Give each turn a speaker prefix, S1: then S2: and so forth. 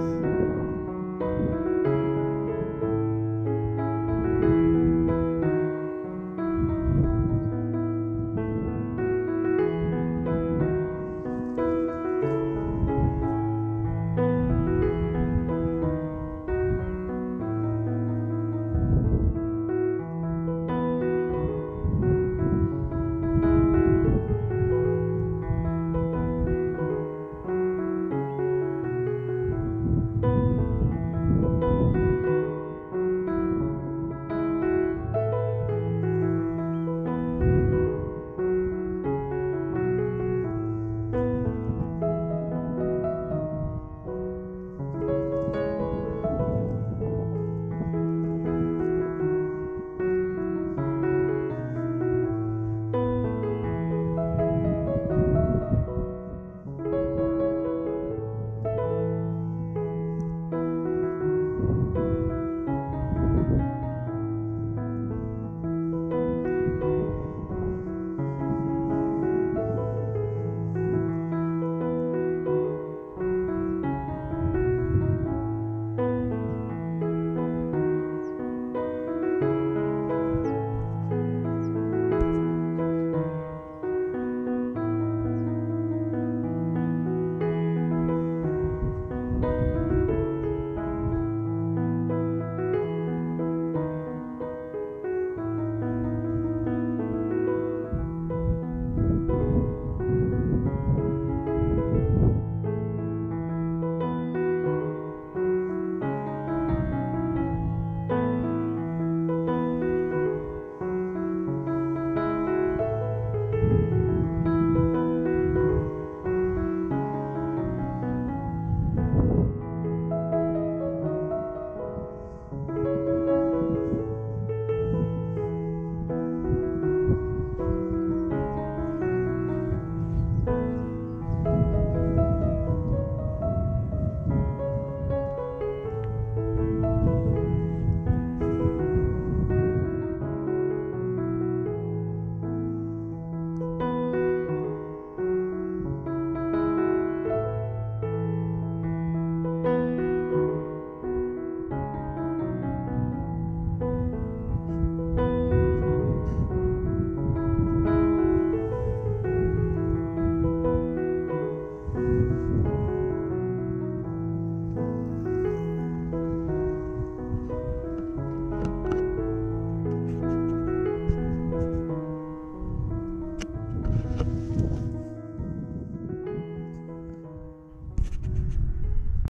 S1: us.